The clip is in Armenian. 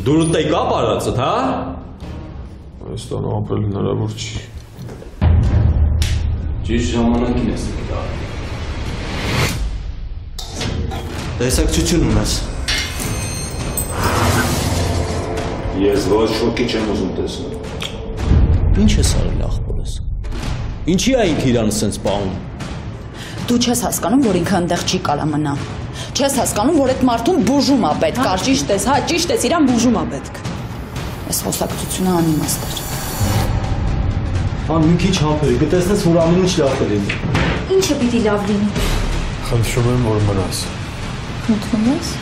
Դու տե կա բարածդ, հա։ Հայաստանում ապրել հնարավոր չի։ Ճիշտ ժամանակին ես գտա։ Տեսակցություն ունես։ Ես ոչ ոքի չեմ ուզում տեսնել։ Ինչ ես արել ախպորս։ Ինչի է ինքը իրան սենց պահում։ Դու չես հասկանում, որ ինքը այնտեղ չի կարա մնա։ Չես հասկանում, որ այդ մարդուն բուժում է պետք, կար ճիշտ ես, հա, ճիշտ ես, իրան բուժում է պետք։ Այս խոսակցությունը անիմաստ էր։ Ան մի քիչ համբերի, կտեսնես, որ ամեն ինչ լավ կլինի։ Ինչը պիտի լավ լինի։ Խնդրում եմ, որ մնաս։ Խնդրում ես։